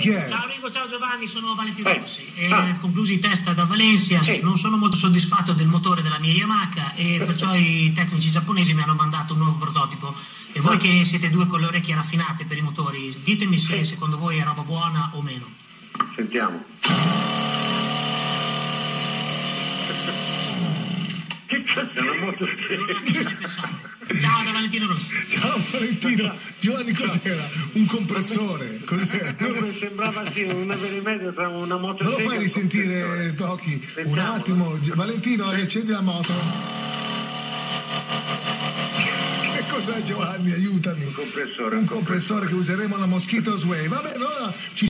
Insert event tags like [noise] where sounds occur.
Ciao Ringo, ciao Giovanni, sono Valentino Eh. Rossi. E, Ah. Conclusi i test da Valencia, Eh. non sono molto soddisfatto del motore della mia Yamaha e perciò i tecnici giapponesi mi hanno mandato un nuovo prototipo. E voi Ah. che siete due con le orecchie raffinate per i motori, ditemi se secondo voi è roba buona o meno. Sentiamo. [laughs] Che cazzo è una moto? Pensate? Ciao da Valentino Rossi. Ciao Valentino. Giovanni cos'era? Un compressore. Cos'era? [laughs] Sembrava sì, di mezzo tra una moto Me lo fai risentire, Tochi? Un attimo. Valentino, riaccendi la moto. Che cos'è Giovanni? Aiutami. Un compressore. Un compressore che useremo alla Mosquito Sway. Va bene, allora ci